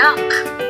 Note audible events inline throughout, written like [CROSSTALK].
Yuck!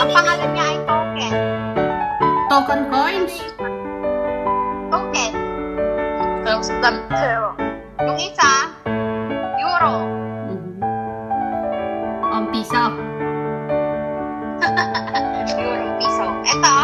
Ang pangalan niya ay token. Token coins? Token. Yung isa, euro. Mm-hmm. Ang piso. [LAUGHS] euro piso. Ito,